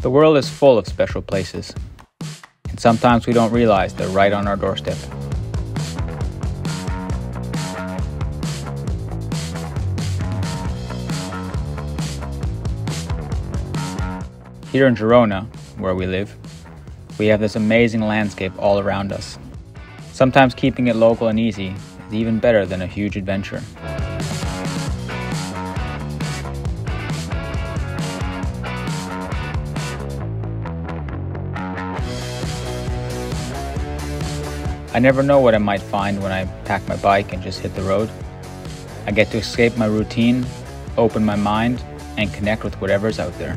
The world is full of special places, and sometimes we don't realize they're right on our doorstep. Here in Girona, where we live, we have this amazing landscape all around us. Sometimes keeping it local and easy is even better than a huge adventure. I never know what I might find when I pack my bike and just hit the road. I get to escape my routine, open my mind, and connect with whatever's out there.